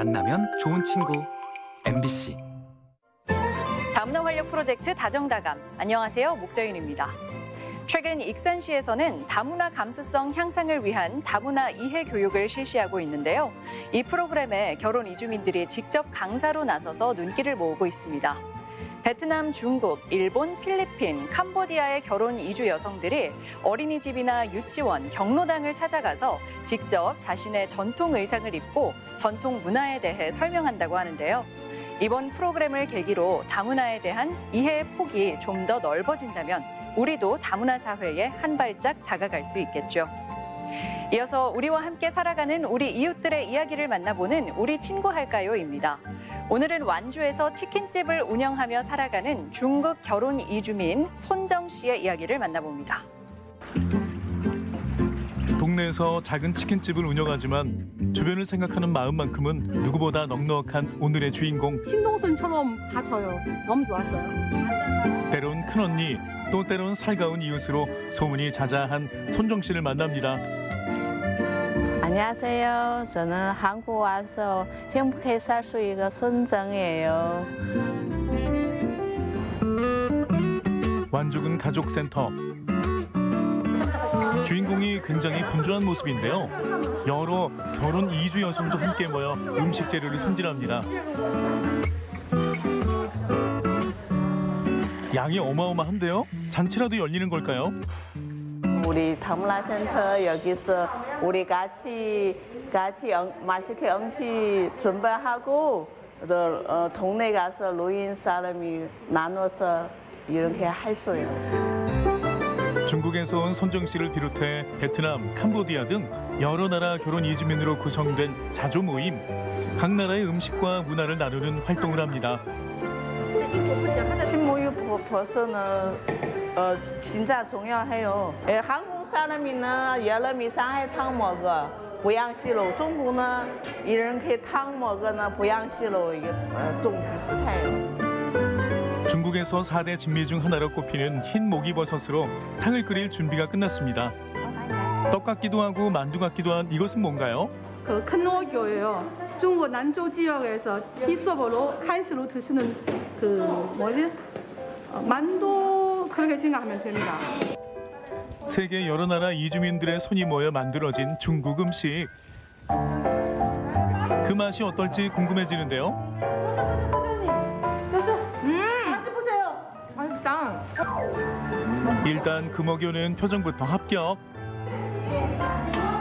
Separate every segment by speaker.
Speaker 1: 만나면 좋은 친구 MBC
Speaker 2: 다문화 활력 프로젝트 다정다감. 안녕하세요. 목서윤입니다. 최근 익산시에서는 다문화 감수성 향상을 위한 다문화 이해 교육을 실시하고 있는데요. 이 프로그램에 결혼 이주민들이 직접 강사로 나서서 눈길을 모으고 있습니다. 베트남, 중국, 일본, 필리핀, 캄보디아의 결혼 이주 여성들이 어린이집이나 유치원, 경로당을 찾아가서 직접 자신의 전통 의상을 입고 전통 문화에 대해 설명한다고 하는데요. 이번 프로그램을 계기로 다문화에 대한 이해의 폭이 좀 더 넓어진다면 우리도 다문화 사회에 한 발짝 다가갈 수 있겠죠. 이어서 우리와 함께 살아가는 우리 이웃들의 이야기를 만나보는 우리 친구 할까요입니다. 오늘은 완주에서 치킨집을 운영하며 살아가는 중국 결혼 이주민 손정 씨의 이야기를 만나봅니다.
Speaker 3: 동네에서 작은 치킨집을 운영하지만 주변을 생각하는 마음만큼은 누구보다 넉넉한 오늘의 주인공
Speaker 4: 친동생처럼 다쳐요. 너무 좋았어요.
Speaker 3: 때론 큰언니 또 때론 살가운 이웃으로 소문이 자자한 손정 씨를 만납니다.
Speaker 5: 안녕하세요. 저는 한국 와서 행복하게 살수 있는 손정이에요.
Speaker 3: 완죽은 가족센터 주인공이 굉장히 분주한 모습인데요. 여러 결혼 이주 여성도 함께 모여 음식 재료를 손질합니다. 양이 어마어마한데요. 잔치라도 열리는 걸까요?
Speaker 5: 우리 다문화 센터 여기서 우리 같이 같이 음- 맛있게 음식 준비하고 또 어, 동네 가서 노인 사람이 나눠서 이렇게 할수 있어요.
Speaker 3: 중국에서 온 손정 씨를 비롯해 베트남, 캄보디아 등 여러 나라 결혼 이주민으로 구성된 자조 모임. 각 나라의 음식과 문화를 나누는 활동을 합니다.
Speaker 5: 친모유 버섯은 어, 진짜 중요해요. 예, 한국 사람이는 여름이 상해탕 먹어. 보양식으로 중국은 이렇게 탕 먹으면 보양식으로 이게 어, 좀 비슷해요.
Speaker 3: 중국에서 4대 진미 중 하나로 꼽히는 흰 목이버섯으로 탕을 끓일 준비가 끝났습니다. 떡 같기도 하고 만두 같기도 한 이것은 뭔가요?
Speaker 4: 그 큰오교예요. 중국 난주 지역에서 희섭으로 간식으로 드시는 그 뭐지? 어, 만두 그렇게 생각하면 됩니다.
Speaker 3: 세계 여러 나라 이주민들의 손이 모여 만들어진 중국 음식. 그 맛이 어떨지 궁금해지는데요.
Speaker 4: 맛있다.
Speaker 3: 일단 금어교는 표정부터 합격.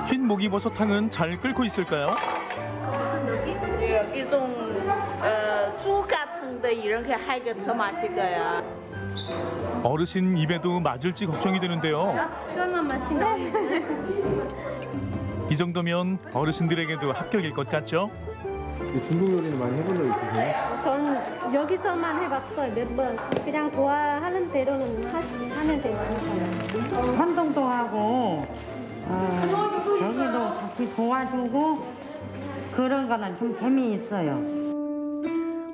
Speaker 3: 흰 목이버섯탕은 잘 끓고 있을까요?
Speaker 5: 여기 좀 어, 같은 데 이렇게 하니까 더 맛있어요.
Speaker 3: 어르신 입에도 맞을지 걱정이 되는데요. 이 정도면 어르신들에게도 합격일 것 같죠?
Speaker 6: 중국 요리는 많이 해본 적 있으세요?
Speaker 7: 저는 여기서만 해봤어요 몇 번. 그냥 좋아하는 대로는 하, 하면 되잖아요.
Speaker 8: 활동도 하고 어, 여기도 같이 도와주고 그런 거는 좀 재미있어요.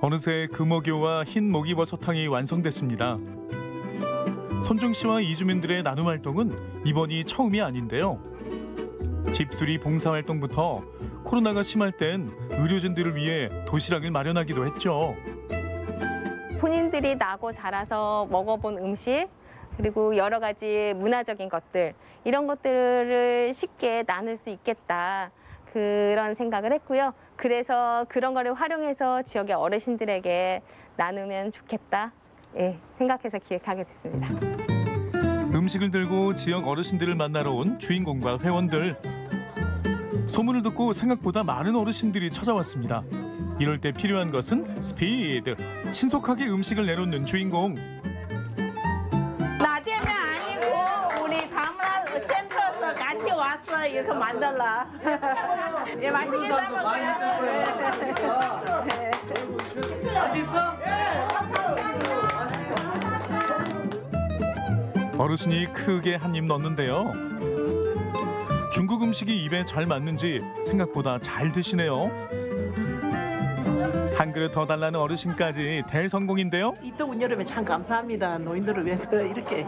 Speaker 3: 어느새 금어교와 흰 목이버섯탕이 완성됐습니다. 손중 씨와 이주민들의 나눔 활동은 이번이 처음이 아닌데요. 집수리 봉사 활동부터 코로나가 심할 땐 의료진들을 위해 도시락을 마련하기도 했죠.
Speaker 9: 본인들이 나고 자라서 먹어본 음식 그리고 여러 가지 문화적인 것들 이런 것들을 쉽게 나눌 수 있겠다 그런 생각을 했고요. 그래서 그런 거를 활용해서 지역의 어르신들에게 나누면 좋겠다 예, 생각해서 기획하게 됐습니다.
Speaker 3: 음식을 들고 지역 어르신들을 만나러 온 주인공과 회원들. 소문을 듣고 생각보다 많은 어르신들이 찾아왔습니다. 이럴 때 필요한 것은 스피드. 신속하게 음식을 내놓는 주인공.
Speaker 5: 이렇게 만들라. 예, 맛있게 잘 먹어요.
Speaker 3: 어르신이 크게 한 입 넣는데요. 중국 음식이 입에 잘 맞는지 생각보다 잘 드시네요. 한 그릇 더 달라는 어르신까지 대성공인데요.
Speaker 10: 이 더운 여름에 참 감사합니다. 노인들을 위해서 이렇게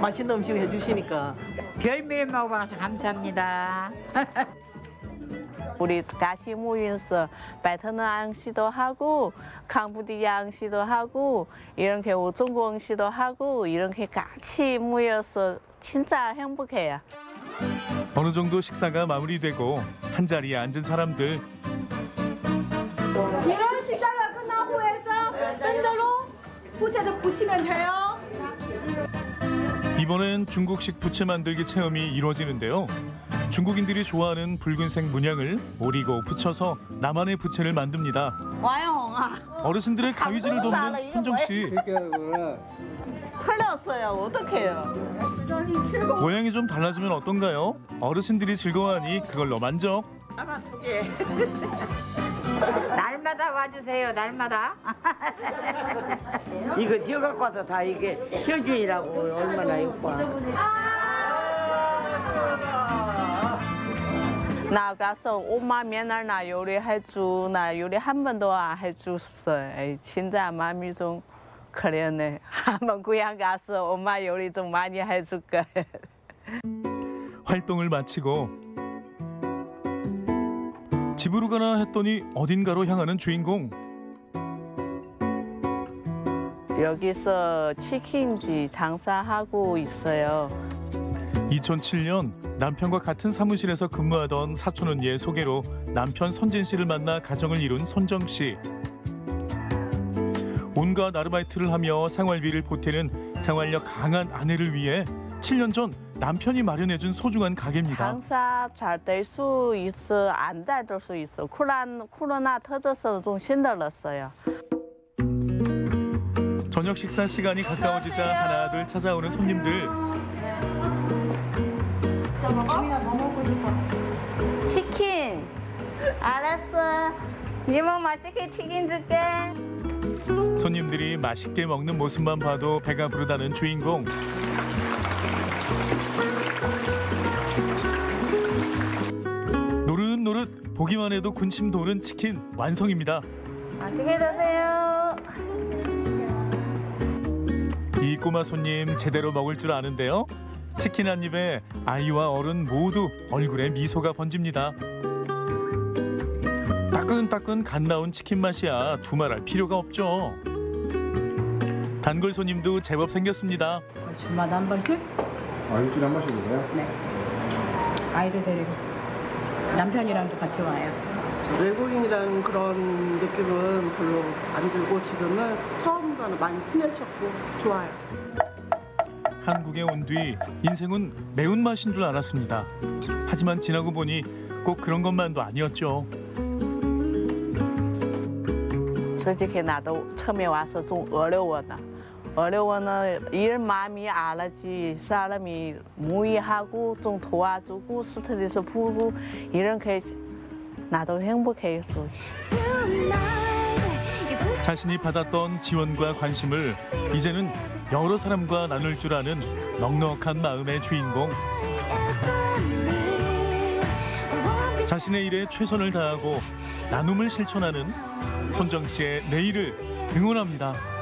Speaker 10: 맛있는 음식을 해주시니까.
Speaker 11: 별미를 먹어봐서 감사합니다.
Speaker 5: 우리 같이 모여서 베트남 음식도 하고 캄보디아 음식도 하고 이렇게 중국 음식도 하고 이렇게 같이 모여서 진짜 행복해요.
Speaker 3: 어느 정도 식사가 마무리되고 한 자리에 앉은 사람들
Speaker 4: 부채를 붙이면 돼요.
Speaker 3: 이번엔 중국식 부채 만들기 체험이 이루어지는데요. 중국인들이 좋아하는 붉은색 문양을 오리고 붙여서 나만의 부채를 만듭니다.
Speaker 5: 와요,
Speaker 3: 어르신들의 가위질을 돕는 선정 씨.
Speaker 5: 틀렸어요. 어떡해요?
Speaker 3: 모양이 좀 달라지면 어떤가요? 어르신들이 즐거워하니 그걸로 만족.
Speaker 8: 날마다 와주세요. 날마다.
Speaker 11: 이거 지어 갖고 와서 다 이게 현준이라고 얼마나 이뻐.
Speaker 5: 나 가서 엄마 맨날 나 요리해줘. 나 요리 한 번도 안 해줬어요. 에이, 진짜 마음이 좀 그랬네. 한번 고향 가서 엄마 요리 좀 많이 해줄 거예요.
Speaker 3: 활동을 마치고 집으로 가나 했더니 어딘가로 향하는 주인공.
Speaker 5: 여기서 치킨집 장사하고 있어요.
Speaker 3: 2007년 남편과 같은 사무실에서 근무하던 사촌 언니의 소개로 남편 선진 씨를 만나 가정을 이룬 손정 씨. 온갖 아르바이트를 하며 생활비를 보태는 생활력 강한 아내를 위해 7년 전 남편이 마련해준 소중한 가게입니다.
Speaker 5: 장사 잘 될 수 있어, 안 잘 될 수 있어. 코로나, 코로나 터져서 좀 힘들었어요.
Speaker 3: 저녁 식사 시간이 가까워지자 하나 둘 찾아오는 손님들.
Speaker 5: 치킨! 알았어. 이모 맛있게 치킨 줄게.
Speaker 3: 손님들이 맛있게 먹는 모습만 봐도 배가 부르다는 주인공. 보기만 해도 군침 도는 치킨 완성입니다.
Speaker 5: 맛있게 드세요.
Speaker 3: 이 꼬마 손님 제대로 먹을 줄 아는데요. 치킨 한 입에 아이와 어른 모두 얼굴에 미소가 번집니다. 따끈따끈 갓 나온 치킨 맛이야 두말할 필요가 없죠. 단골 손님도 제법 생겼습니다.
Speaker 12: 주마다 한 번씩
Speaker 6: 아 일주일에 한 번씩 오세요?
Speaker 12: 네. 아이를 데리고 남편이랑도 같이 와요.
Speaker 10: 외국인이라는 그런 느낌은 별로 안 들고 지금은 처음보다는 많이 친해졌고 좋아요.
Speaker 3: 한국에 온 뒤 인생은 매운맛인 줄 알았습니다. 하지만 지나고 보니 꼭 그런 것만도 아니었죠.
Speaker 5: 솔직히 나도 처음에 와서 좀 어려웠다. 어려워는 일 마음이 알았지 사람이 모의하고 좀 도와주고 스트레스 풀고 이런 게 나도 행복했어.
Speaker 3: 자신이 받았던 지원과 관심을 이제는 여러 사람과 나눌 줄 아는 넉넉한 마음의 주인공. 자신의 일에 최선을 다하고 나눔을 실천하는 손정 씨의 내일을 응원합니다.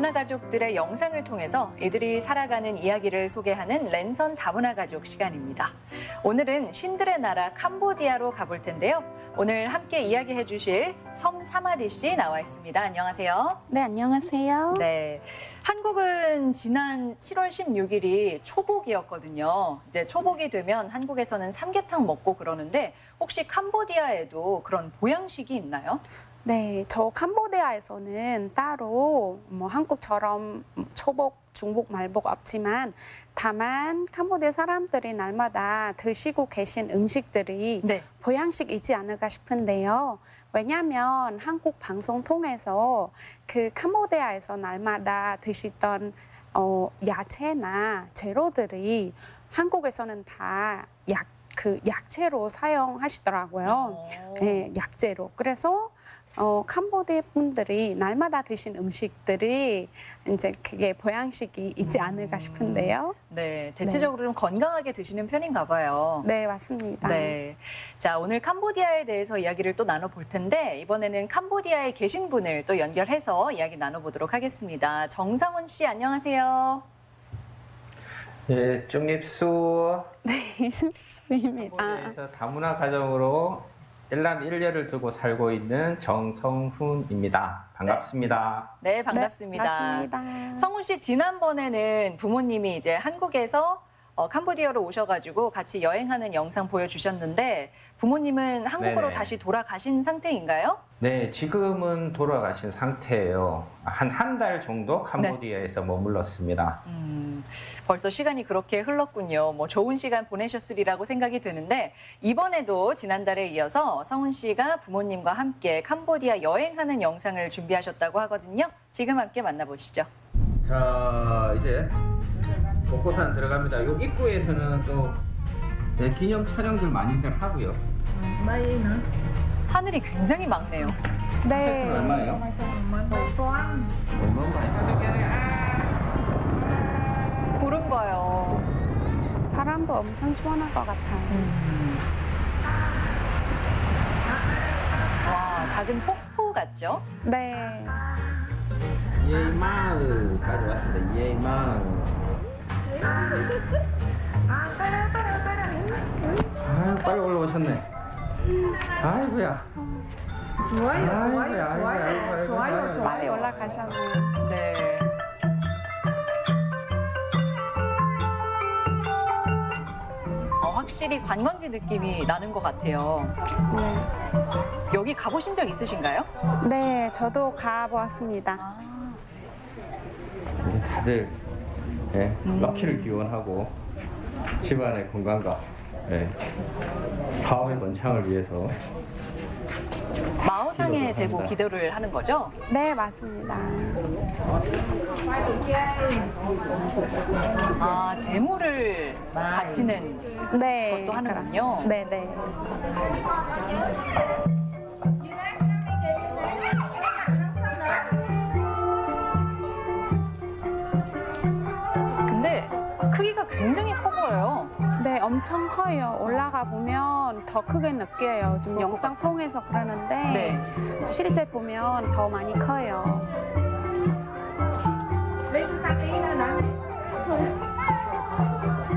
Speaker 2: 다문화 가족들의 영상을 통해서 이들이 살아가는 이야기를 소개하는 랜선 다문화 가족 시간입니다. 오늘은 신들의 나라 캄보디아로 가볼 텐데요. 오늘 함께 이야기해 주실 섬 사마디 씨 나와 있습니다. 안녕하세요.
Speaker 13: 네, 안녕하세요.
Speaker 2: 네. 한국은 지난 7월 16일이 초복이었거든요. 이제 초복이 되면 한국에서는 삼계탕 먹고 그러는데 혹시 캄보디아에도 그런 보양식이 있나요?
Speaker 13: 네, 저 캄보디아에서는 따로 뭐 한국처럼 초복, 중복, 말복 없지만 다만 캄보디아 사람들이 날마다 드시고 계신 음식들이
Speaker 2: 네.
Speaker 13: 보양식이지 않을까 싶은데요. 왜냐하면 한국 방송 통해서 그 캄보디아에서 날마다 드시던 어, 야채나 재료들이 한국에서는 다 약, 그 약재로 사용하시더라고요. 네, 약재로. 그래서 어, 캄보디아 분들이 날마다 드신 음식들이 이제 그게 보양식이 있지 않을까 싶은데요.
Speaker 2: 네, 대체적으로 좀 건강하게 드시는 편인가 봐요.
Speaker 13: 네, 맞습니다.
Speaker 2: 네. 자, 오늘 캄보디아에 대해서 이야기를 또 나눠볼 텐데, 이번에는 캄보디아에 계신 분을 또 연결해서 이야기 나눠보도록 하겠습니다. 정상훈 씨, 안녕하세요.
Speaker 14: 예, 중립수
Speaker 13: 네, 수입니다.
Speaker 14: 캄보디아에서 다문화 가정으로 일남 일녀를 두고 살고 있는 정성훈입니다. 반갑습니다.
Speaker 2: 네, 반갑습니다.
Speaker 13: 네, 맞습니다.
Speaker 2: 성훈 씨, 지난번에는 부모님이 이제 한국에서 어, 캄보디아로 오셔가지고 같이 여행하는 영상 보여주셨는데, 부모님은 한국으로
Speaker 14: 네네.
Speaker 2: 다시 돌아가신 상태인가요?
Speaker 14: 네, 지금은 돌아가신 상태예요. 한 한 달 정도
Speaker 2: 네.
Speaker 14: 캄보디아에서 머물렀습니다.
Speaker 2: 음, 벌써 시간이 그렇게 흘렀군요. 뭐 좋은 시간 보내셨으리라고 생각이 드는데 이번에도 지난달에 이어서 성훈 씨가 부모님과 함께 캄보디아 여행하는 영상을 준비하셨다고 하거든요. 지금 함께 만나보시죠.
Speaker 14: 자, 이제 복고산 들어갑니다. 요 입구에서는 또 네, 기념 촬영들 많이들 하고요.
Speaker 2: 하늘이 굉장히 맑네요.
Speaker 13: 네.
Speaker 14: 얼마예요?
Speaker 2: 구름 봐요.
Speaker 13: 바람도 엄청 시원할 것 같아요.
Speaker 2: 와, 작은 폭포 같죠?
Speaker 13: 네.
Speaker 14: 예마을까지 왔습니다. 예마을. 아, 빨리 올라오셨네. 아이고야. 아이고야, 아이고야, 아이고야, 아이고야.
Speaker 13: 빨리 올라가셨네요.
Speaker 2: 네. 어, 확실히 관광지 느낌이 나는 것 같아요. 여기 가보신 적 있으신가요?
Speaker 13: 네, 저도 가보았습니다.
Speaker 14: 이제 다들 예, 럭키를 기원하고 집안의 건강과 예, 사업의 번창을 위해서
Speaker 2: 마오상에 대고. 기도를 하는 거죠?
Speaker 13: 네, 맞습니다.
Speaker 2: 아, 재물을 바치는
Speaker 13: 네.
Speaker 2: 것도 하는군요.
Speaker 13: 네, 네.
Speaker 2: 근데 크기가 굉장히 커 보여요.
Speaker 13: 네, 엄청 커요. 올라가 보면 더 크게 느껴요. 지금 영상 통해서 그러는데
Speaker 2: 네.
Speaker 13: 실제 보면 더 많이 커요.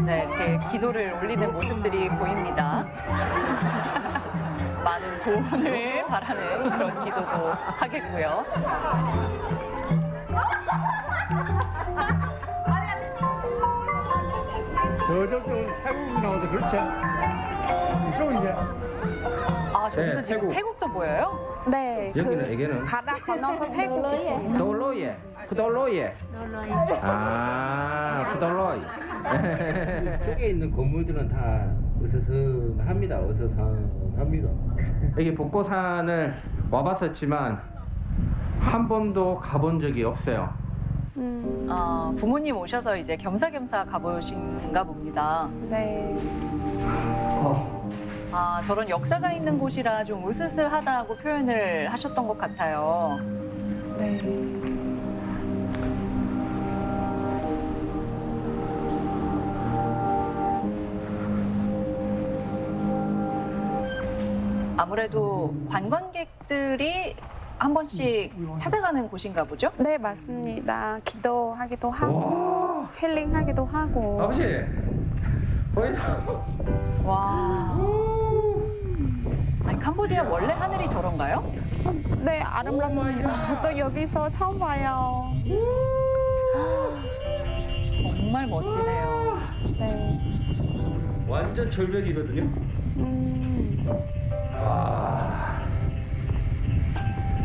Speaker 2: 네, 이렇게 기도를 올리는 모습들이 보입니다. 많은 도움을 바라는 그런 기도도 하겠고요.
Speaker 6: 저쪽 좀 태국이 나오는데 그렇지? 이쪽 이제.
Speaker 2: 아, 저기서
Speaker 14: 네,
Speaker 2: 지금
Speaker 14: 태국.
Speaker 2: 태국도 보여요?
Speaker 13: 네,
Speaker 14: 여기는 애기는
Speaker 13: 바다 건너서 태국 있습니다.
Speaker 14: 돌로예, 푸돌로예. 아, 푸돌로이. 쪽에 있는 건물들은 다 으스스합니다. 으스스합니다. 여기 복고산을 와봤었지만 한 번도 가본 적이 없어요.
Speaker 13: 음,
Speaker 2: 아, 부모님 오셔서 이제 겸사겸사 가보신가 봅니다.
Speaker 13: 네.
Speaker 2: 아, 저런 역사가 있는 곳이라 좀 으스스하다고 표현을 하셨던 것 같아요.
Speaker 13: 네.
Speaker 2: 아무래도 관광객들이 한 번씩 찾아가는 곳인가 보죠?
Speaker 13: 네, 맞습니다. 기도하기도 하고 힐링하기도 하고.
Speaker 14: 아버지, 보이세요?
Speaker 2: 와. 아니, 캄보디아 원래 하늘이 저런가요?
Speaker 13: 네, 아름답습니다. 저도 여기서 처음 봐요.
Speaker 2: 정말 멋지네요.
Speaker 13: 네.
Speaker 14: 완전 절벽이거든요.
Speaker 13: 음,
Speaker 14: 와.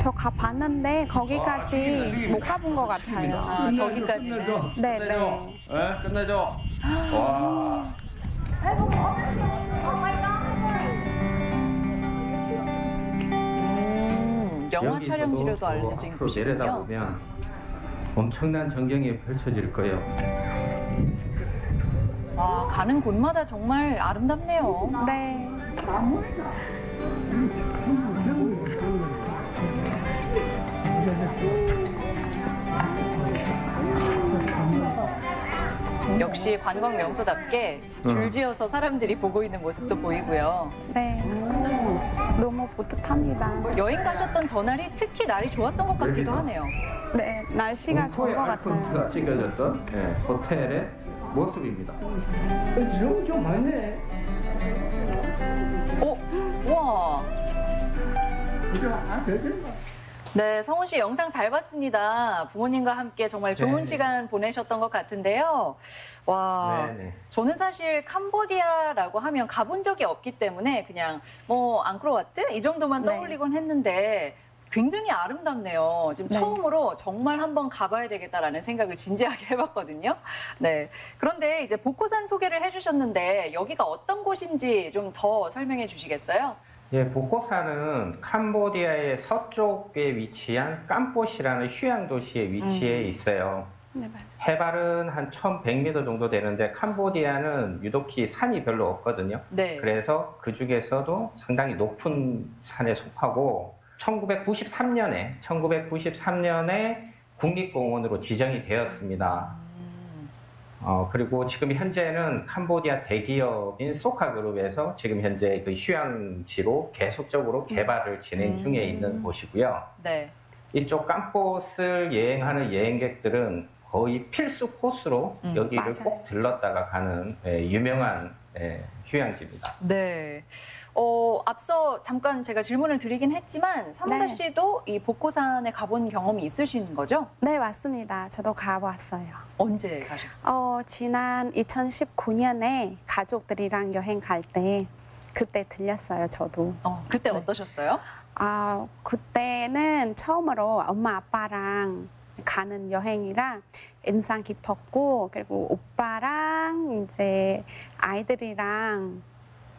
Speaker 13: 저 가봤는데 거기까지 못 가본 것 같아요.
Speaker 2: 아, 저기까지는.
Speaker 13: 네,
Speaker 14: 끝내줘.
Speaker 13: 네.
Speaker 14: 예, 끝내줘. 와.
Speaker 2: 음, 영화 촬영지로도
Speaker 14: 내려다
Speaker 2: 곳이군요.
Speaker 14: 보면 엄청난 전경이 펼쳐질 거예요.
Speaker 2: 와, 가는 곳마다 정말 아름답네요.
Speaker 13: 네.
Speaker 2: 역시 관광 명소답게 줄지어서 사람들이 보고 있는 모습도 보이고요.
Speaker 13: 네. 너무 뿌듯합니다.
Speaker 2: 여행 가셨던 전날이 특히 날이 좋았던 것 같기도 하네요.
Speaker 13: 네, 날씨가 좋은 것 같아요.
Speaker 14: 가 찍어졌던 예, 호텔의 모습입니다.
Speaker 6: 너무 좀 많네.
Speaker 2: 오, 와. 네, 성훈 씨 영상 잘 봤습니다. 부모님과 함께 정말 좋은
Speaker 14: 네.
Speaker 2: 시간 보내셨던 것 같은데요. 와,
Speaker 14: 네네.
Speaker 2: 저는 사실 캄보디아라고 하면 가본 적이 없기 때문에 그냥 뭐 앙코르와트 이 정도만
Speaker 13: 네.
Speaker 2: 떠올리곤 했는데 굉장히 아름답네요. 지금
Speaker 13: 네.
Speaker 2: 처음으로 정말 한번 가봐야 되겠다라는 생각을 진지하게 해봤거든요. 네. 그런데 이제 복고산 소개를 해주셨는데 여기가 어떤 곳인지 좀 더 설명해 주시겠어요?
Speaker 14: 예, 복고산은 캄보디아의 서쪽에 위치한 깜포시라는 휴양 도시에 위치해 있어요.
Speaker 13: 네.
Speaker 14: 해발은 한 1,100m 정도 되는데 캄보디아는 유독히 산이 별로 없거든요.
Speaker 2: 네.
Speaker 14: 그래서 그 중에서도 상당히 높은 산에 속하고 1993년에 1993년에 국립공원으로 지정이 되었습니다. 어, 그리고 지금 현재는 캄보디아 대기업인 소카그룹에서 지금 현재 그 휴양지로 계속적으로 개발을 진행 중에 있는 곳이고요.
Speaker 2: 네.
Speaker 14: 이쪽 깜꽃을 여행하는 여행객들은 거의 필수 코스로
Speaker 2: 음,
Speaker 14: 여기를
Speaker 13: 맞아요.
Speaker 14: 꼭 들렀다가 가는 예, 유명한 예, 휴양지입니다.
Speaker 2: 네. 어, 앞서 잠깐 제가 질문을 드리긴 했지만 사무다
Speaker 13: 네.
Speaker 2: 씨도 이 복고산에 가본 경험이 있으신 거죠?
Speaker 13: 네, 맞습니다. 저도 가봤어요.
Speaker 2: 언제 가셨어요?
Speaker 13: 어, 지난 2019년에 가족들이랑 여행 갈 때 그때 들렸어요, 저도.
Speaker 2: 어, 그때 어떠셨어요?
Speaker 13: 아, 그때는 처음으로 엄마 아빠랑 가는 여행이라 인상 깊었고 그리고 오빠랑 이제 아이들이랑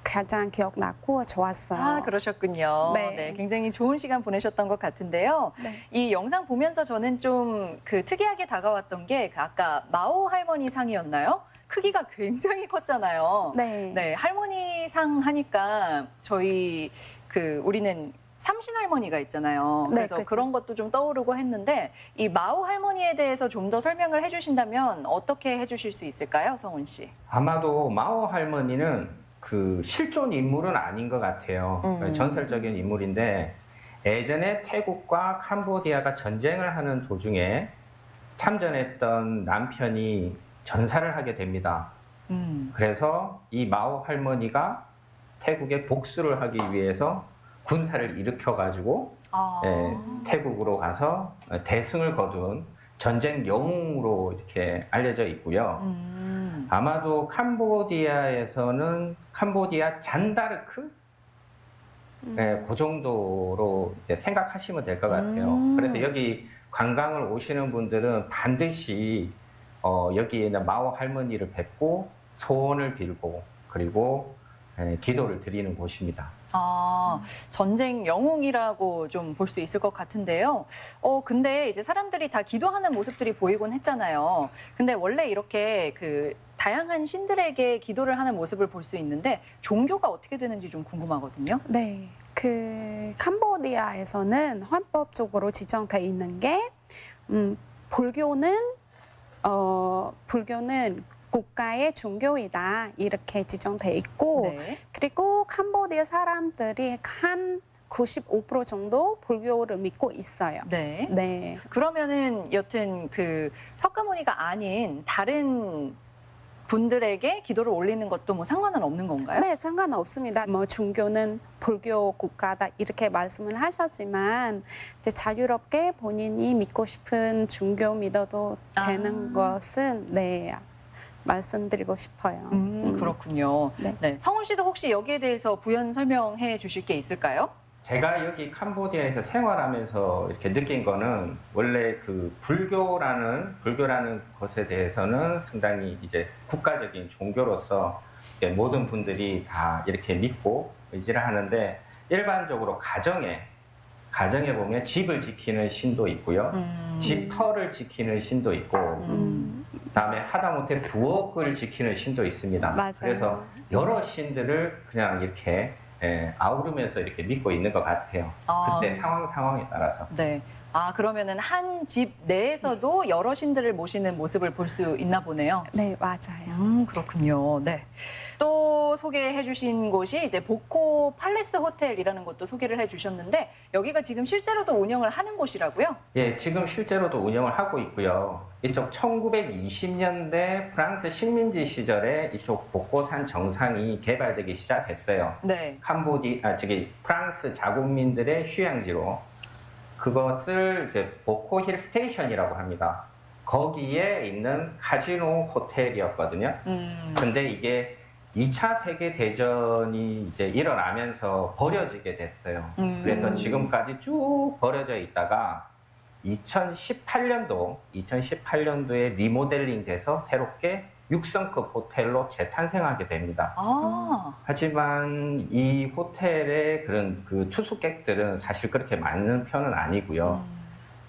Speaker 13: 가장 기억나고 좋았어요.
Speaker 2: 아, 그러셨군요. 네.
Speaker 13: 네.
Speaker 2: 굉장히 좋은 시간 보내셨던 것 같은데요.
Speaker 13: 네.
Speaker 2: 이 영상 보면서 저는 좀 그 특이하게 다가왔던 게그 아까 마오 할머니 상이었나요? 크기가 굉장히 컸잖아요.
Speaker 13: 네.
Speaker 2: 네, 할머니 상 하니까 저희 그 우리는 삼신 할머니가 있잖아요.
Speaker 13: 네,
Speaker 2: 그래서
Speaker 13: 그쵸.
Speaker 2: 그런 것도 좀 떠오르고 했는데 이 마오 할머니에 대해서 좀 더 설명을 해주신다면 어떻게 해주실 수 있을까요, 성훈 씨?
Speaker 14: 아마도 마오 할머니는 그 실존 인물은 아닌 것 같아요.
Speaker 2: 음.
Speaker 14: 전설적인 인물인데 예전에 태국과 캄보디아가 전쟁을 하는 도중에 참전했던 남편이 전사를 하게 됩니다.
Speaker 2: 음.
Speaker 14: 그래서 이 마오 할머니가 태국에 복수를 하기 위해서 군사를 일으켜 가지고
Speaker 2: 아.
Speaker 14: 예, 태국으로 가서 대승을 거둔 전쟁 영웅으로 이렇게 알려져 있고요.
Speaker 2: 음.
Speaker 14: 아마도 캄보디아에서는 캄보디아 잔다르크 네, 그 정도로 생각하시면 될 것 같아요.
Speaker 2: 음.
Speaker 14: 그래서 여기 관광을 오시는 분들은 반드시 어, 여기 있는 마오 할머니를 뵙고 소원을 빌고 그리고 예, 기도를 드리는 곳입니다.
Speaker 2: 아, 전쟁 영웅이라고 좀 볼 수 있을 것 같은데요. 어, 근데 이제 사람들이 다 기도하는 모습들이 보이곤 했잖아요. 근데 원래 이렇게 그 다양한 신들에게 기도를 하는 모습을 볼 수 있는데 종교가 어떻게 되는지 좀 궁금하거든요.
Speaker 13: 네. 그 캄보디아에서는 헌법적으로 지정돼 있는 게 음, 불교는 어 불교는 국가의 종교이다 이렇게 지정돼 있고
Speaker 2: 네.
Speaker 13: 그리고 캄보디아 사람들이 한 95% 정도 불교를 믿고 있어요.
Speaker 2: 네.
Speaker 13: 네.
Speaker 2: 그러면은 여튼 그 석가모니가 아닌 다른 분들에게 기도를 올리는 것도 뭐 상관은 없는 건가요?
Speaker 13: 네, 상관 없습니다. 뭐 종교는 불교 국가다 이렇게 말씀을 하셨지만 이제 자유롭게 본인이 믿고 싶은 종교 믿어도 되는 것은 네 말씀드리고 싶어요.
Speaker 2: 음, 그렇군요.
Speaker 13: 네.
Speaker 2: 네. 성훈 씨도 혹시 여기에 대해서 부연 설명해 주실 게 있을까요?
Speaker 14: 제가 여기 캄보디아에서 생활하면서 이렇게 느낀 거는 원래 그 불교라는 불교라는 것에 대해서는 상당히 이제 국가적인 종교로서 모든 분들이 다 이렇게 믿고 의지를 하는데 일반적으로 가정에 가정에 보면 집을 지키는 신도 있고요. 집 터를 지키는 신도 있고 그 다음에 하다못해 부엌을 지키는 신도 있습니다.
Speaker 13: 맞아요.
Speaker 14: 그래서 여러 신들을 그냥 이렇게 예, 아우르면서 이렇게 믿고 있는 것 같아요.
Speaker 2: 아.
Speaker 14: 그때 상황 상황에 따라서.
Speaker 2: 네. 아, 그러면은 한 집 내에서도 여러 신들을 모시는 모습을 볼 수 있나 보네요.
Speaker 13: 네, 맞아요.
Speaker 2: 음, 그렇군요. 네. 또 소개해 주신 곳이 이제 보코 팔레스 호텔이라는 곳도 소개를 해 주셨는데 여기가 지금 실제로도 운영을 하는 곳이라고요?
Speaker 14: 예, 지금 실제로도 운영을 하고 있고요. 이쪽 1920년대 프랑스 식민지 시절에 이쪽 보코산 정상이 개발되기 시작했어요.
Speaker 2: 네.
Speaker 14: 캄보디, 아, 저기 프랑스 자국민들의 휴양지로 그것을 이제 보코 힐 스테이션이라고 합니다. 거기에 있는 카지노 호텔이었거든요.
Speaker 2: 음.
Speaker 14: 근데 이게 2차 세계 대전이 이제 일어나면서 버려지게 됐어요.
Speaker 2: 음.
Speaker 14: 그래서 지금까지 쭉 버려져 있다가 2018년도 2018년도에 리모델링 돼서 새롭게 6성급 호텔로 재탄생하게 됩니다.
Speaker 2: 아.
Speaker 14: 하지만 이 호텔의 그런 그 투숙객들은 사실 그렇게 많은 편은 아니고요.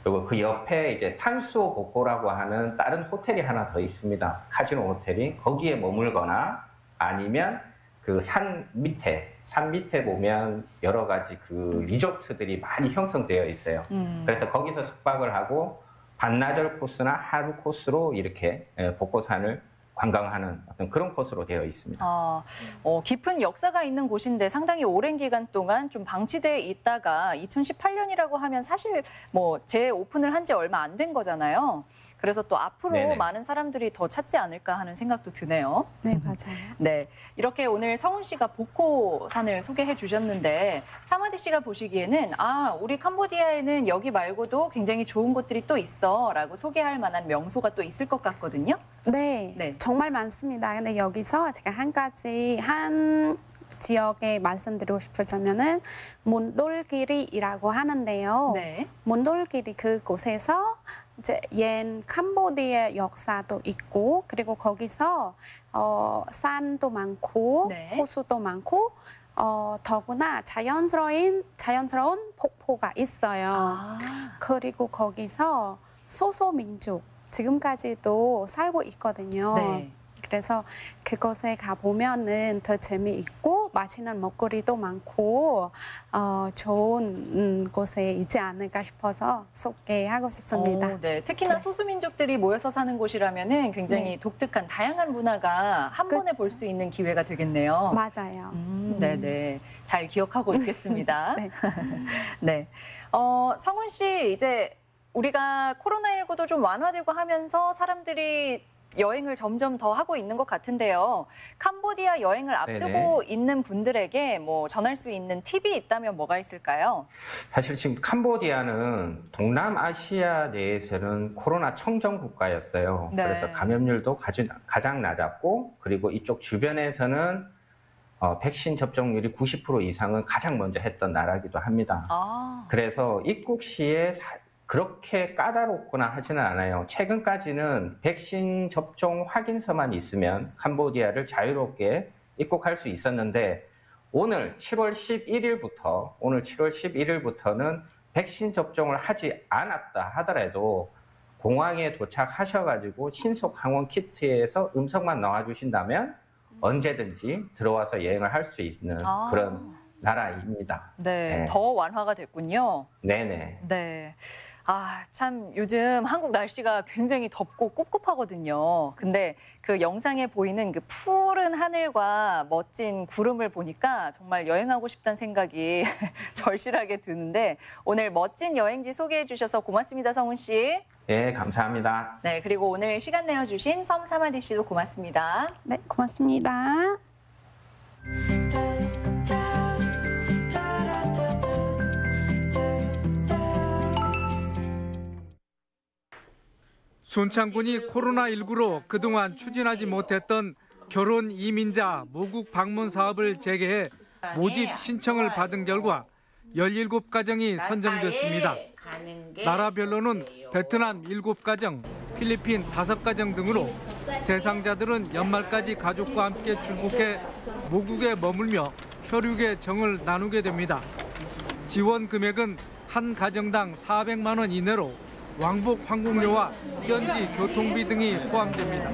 Speaker 14: 그리고 그 옆에 이제 탄소 복고라고 하는 다른 호텔이 하나 더 있습니다. 카지노 호텔이 거기에 머물거나 아니면 그 산 밑에 산 밑에 보면 여러 가지 그 리조트들이 많이 형성되어 있어요.
Speaker 2: 음.
Speaker 14: 그래서 거기서 숙박을 하고 반나절 코스나 하루 코스로 이렇게 예, 복고산을 관광하는 어떤 그런 코스로 되어 있습니다.
Speaker 2: 아, 어, 깊은 역사가 있는 곳인데 상당히 오랜 기간 동안 좀 방치돼 있다가 2018년이라고 하면 사실 뭐 재오픈을 한 지 얼마 안 된 거잖아요. 그래서 또 앞으로
Speaker 13: 네네.
Speaker 2: 많은 사람들이 더 찾지 않을까 하는 생각도 드네요.
Speaker 13: 네, 맞아요.
Speaker 2: 네, 이렇게 오늘 성훈 씨가 보코산을 소개해 주셨는데 사마디 씨가 보시기에는 아 우리 캄보디아에는 여기 말고도 굉장히 좋은 곳들이 또 있어라고 소개할 만한 명소가 또 있을 것 같거든요.
Speaker 13: 네, 정말 많습니다. 근데 여기서 제가 한 가지 한 지역에 말씀드리고 싶으자면은 문돌길이라고 하는데요.
Speaker 2: 네.
Speaker 13: 문돌길이 그곳에서 이제 옛 캄보디아 역사도 있고 그리고 거기서 어, 산도 많고
Speaker 2: 네.
Speaker 13: 호수도 많고 어, 더구나 자연스러운 자연스러운 폭포가 있어요.
Speaker 2: 아.
Speaker 13: 그리고 거기서 소소민족 지금까지도 살고 있거든요.
Speaker 2: 네.
Speaker 13: 그래서 그곳에 가 보면은 더 재미있고 맛있는 먹거리도 많고 어, 좋은 음, 곳에 있지 않을까 싶어서 소개하고 싶습니다.
Speaker 2: 어, 네. 특히나 소수민족들이 모여서 사는 곳이라면은 굉장히
Speaker 13: 네.
Speaker 2: 독특한 다양한 문화가 한 번에 볼 수 있는 기회가 되겠네요.
Speaker 13: 맞아요.
Speaker 2: 음, 네 네. 잘 기억하고 있겠습니다.
Speaker 13: 네.
Speaker 2: 네. 어, 성훈 씨, 이제 우리가 코로나19도 좀 완화되고 하면서 사람들이 여행을 점점 더 하고 있는 것 같은데요. 캄보디아 여행을 앞두고 있는 분들에게 뭐 전할 수 있는 팁이 있다면 뭐가 있을까요?
Speaker 14: 사실 지금 캄보디아는 동남아시아 내에서는 코로나 청정 국가였어요.
Speaker 2: 네.
Speaker 14: 그래서 감염률도 가장 낮았고 그리고 이쪽 주변에서는 어, 백신 접종률이 90% 이상은 가장 먼저 했던 나라기도 합니다.
Speaker 2: 아.
Speaker 14: 그래서 입국 시에 사- 그렇게 까다롭거나 하지는 않아요. 최근까지는 백신 접종 확인서만 있으면 캄보디아를 자유롭게 입국할 수 있었는데 오늘 7월 11일부터 오늘 7월 11일부터는 백신 접종을 하지 않았다 하더라도 공항에 도착하셔가지고 신속 항원 키트에서 음성만 넣어주신다면 언제든지 들어와서 여행을 할 수 있는
Speaker 2: 아.
Speaker 14: 그런 나라입니다.
Speaker 2: 네,
Speaker 14: 네.
Speaker 2: 더 완화가 됐군요.
Speaker 14: 네네.
Speaker 2: 네. 아, 참 요즘 한국 날씨가 굉장히 덥고 꿉꿉하거든요. 근데 그 영상에 보이는 그 푸른 하늘과 멋진 구름을 보니까 정말 여행하고 싶다는 생각이 절실하게 드는데 오늘 멋진 여행지 소개해 주셔서 고맙습니다, 성훈 씨.
Speaker 14: 네, 감사합니다.
Speaker 2: 네, 그리고 오늘 시간 내어 주신 섬 사마디 씨도 고맙습니다.
Speaker 13: 네, 고맙습니다.
Speaker 15: 순창군이 코로나19로 그동안 추진하지 못했던 결혼 이민자 모국 방문 사업을 재개해 모집 신청을 받은 결과 17가정이 선정됐습니다. 나라별로는 베트남 7가정, 필리핀 5가정 등으로 대상자들은 연말까지 가족과 함께 출국해 모국에 머물며 혈육의 정을 나누게 됩니다. 지원 금액은 한 가정당 400만 원 이내로 왕복 항공료와 현지 교통비 등이 포함됩니다.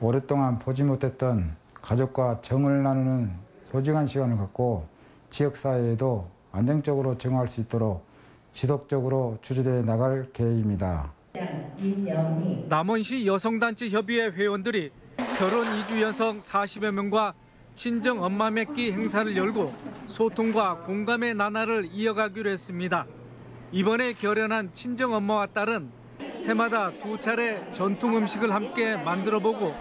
Speaker 16: 오랫동안 보지 못했던 가족과 정을 나누는 소중한 시간을 갖고 지역사회에도 안정적으로 정할 수 있도록 지속적으로 추진해 나갈 계획입니다.
Speaker 15: 남원시 여성단체 협의회 회원들이 결혼 2주 연속 40여 명과 친정 엄마 맺기 행사를 열고 소통과 공감의 나날을 이어가기로 했습니다. 이번에 결연한 친정 엄마와 딸은 해마다 두 차례 전통 음식을 함께 만들어보고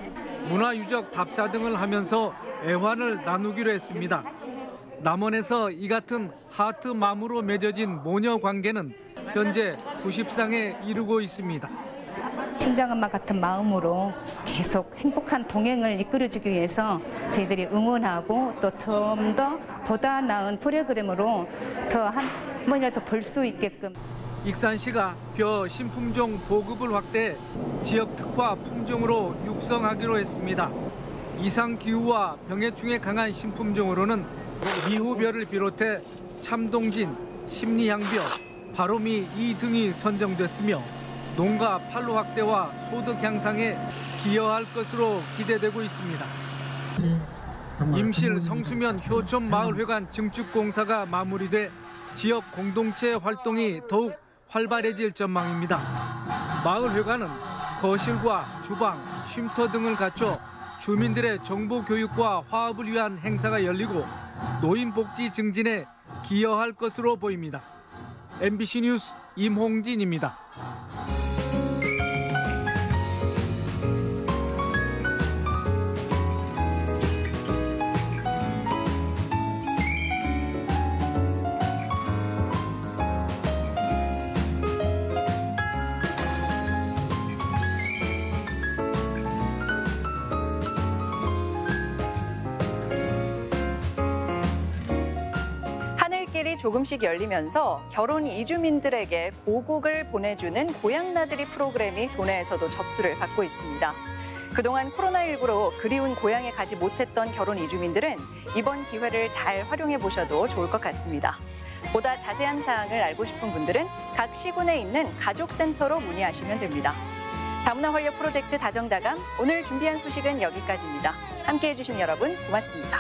Speaker 15: 문화유적 답사 등을 하면서 애환을 나누기로 했습니다. 남원에서 이 같은 하트 맘으로 맺어진 모녀 관계는 현재 90상에 이르고 있습니다.
Speaker 17: 친정엄마 같은 마음으로 계속 행복한 동행을 이끌어주기 위해서 저희들이 응원하고 또 좀 더 보다 나은 프로그램으로 더한 번이라도 볼수 있게끔
Speaker 15: 익산시가 벼 신품종 보급을 확대해 지역 특화 품종으로 육성하기로 했습니다. 이상 기후와 병해충에 강한 신품종으로는 미후벼를 비롯해 참동진, 심리향벼, 바로미 이 등이 선정됐으며 농가 판로 확대와 소득 향상에 기여할 것으로 기대되고 있습니다. 임실 성수면 효촌 마을회관 증축 공사가 마무리돼 지역 공동체 활동이 더욱 활발해질 전망입니다. 마을회관은 거실과 주방, 쉼터 등을 갖춰 주민들의 정보 교육과 화합을 위한 행사가 열리고 노인 복지 증진에 기여할 것으로 보입니다. MBC 뉴스 임홍진입니다.
Speaker 2: 조금씩 열리면서 결혼 이주민들에게 고국을 보내주는 고향나들이 프로그램이 도내에서도 접수를 받고 있습니다. 그동안 코로나19로 그리운 고향에 가지 못했던 결혼 이주민들은 이번 기회를 잘 활용해 보셔도 좋을 것 같습니다. 보다 자세한 사항을 알고 싶은 분들은 각 시군에 있는 가족센터로 문의하시면 됩니다. 다문화 활력 프로젝트 다정다감 오늘 준비한 소식은 여기까지입니다. 함께해 주신 여러분 고맙습니다.